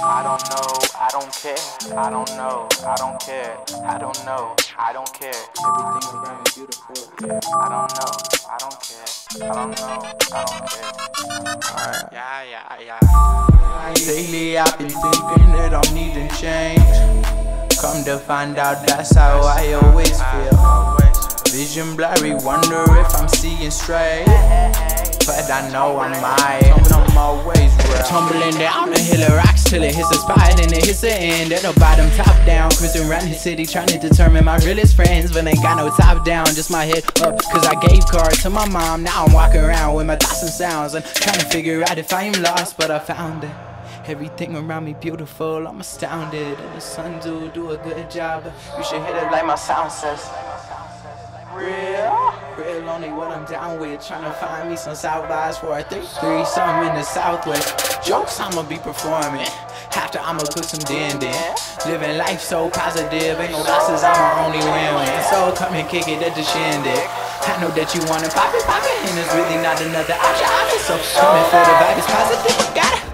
I don't know, I don't care. I don't know, I don't care. I don't know, I don't care. Everything around me beautiful. I don't know, I don't care. I don't know, I don't care. Alright. Yeah, yeah, yeah. Lately I've been thinking that I'm needing change. Come to find out that's how I always feel. Vision blurry, wonder if I'm seeing straight. But I know I'm my, and I'm always. Tumbling down the hill of rocks till it hits the spot and it hits the end. At the bottom, top down, cruising around the city trying to determine my realest friends. But ain't got no top down, just my head up. Cause I gave cards to my mom, now I'm walking around with my thoughts and sounds and trying to figure out if I am lost, but I found it. Everything around me beautiful, I'm astounded. And the sun do do a good job. You should hit it like my sound says. Real, real only what I'm down with. Trying to find me some South vibes for a 3 3 something in the Southwest. Jokes I'ma be performing. After I'ma cook some din din. Living life so positive, ain't no losses, I'm my only win win. So come and kick it at the shindig. I know that you wanna pop it, pop it, and there's really not another option. option. So coming for the vibe is positive, I gotta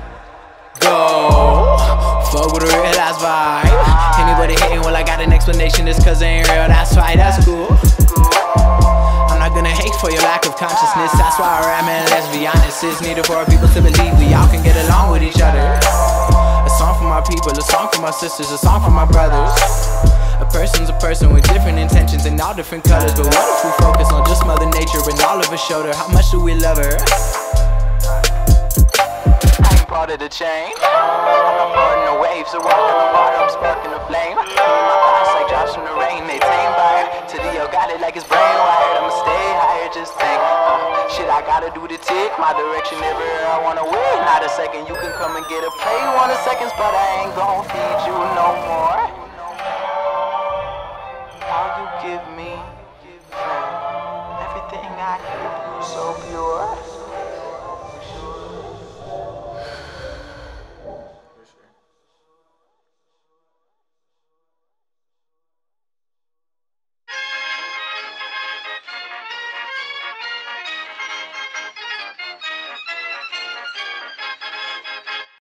lack of consciousness. That's why I rap, man, let's be honest. It's needed for our people to believe we all can get along with each other. A song for my people, a song for my sisters, a song for my brothers. A person's a person with different intentions and all different colors. But what if we focus on just Mother Nature and all of us showed her how much do we love her? I ain't part of the change. I'm part in the waves, so walking the water, I'm sparking the flame. My thoughts like drops from the rain, they tame fire. To the got it like it's brain I gotta do the tick. My direction everywhere I wanna win. Not a second, you can come and get a play. One of seconds, but I ain't gon' feed you no more. All you give me, everything I give you, so pure.